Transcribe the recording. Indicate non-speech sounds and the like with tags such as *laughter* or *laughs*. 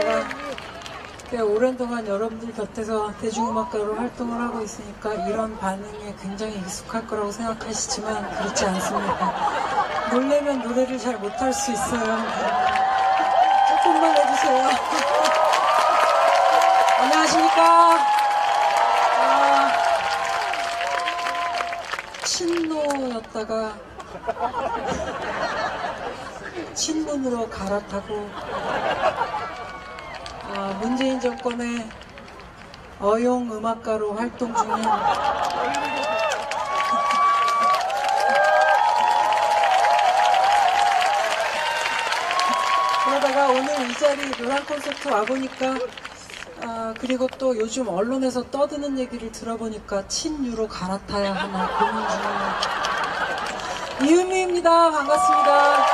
제가 꽤 오랜 동안 여러분들 곁에서 대중음악가로 활동을 하고 있으니까 이런 반응에 굉장히 익숙할 거라고 생각하시지만 그렇지 않습니다. 놀래면 노래를 잘 못할 수 있어요. 조금만 해주세요. 안녕하십니까. 아, 친노였다가 친문으로 갈아타고 아, 문재인 정권의 어용 음악가로 활동 중인 *laughs* 그러다가 오늘 이 자리 노란 콘서트 와보니까 아, 그리고 또 요즘 언론에서 떠드는 얘기를 들어보니까 친유로 갈아타야 하나 고민 중입니다. 이은미입니다. 반갑습니다.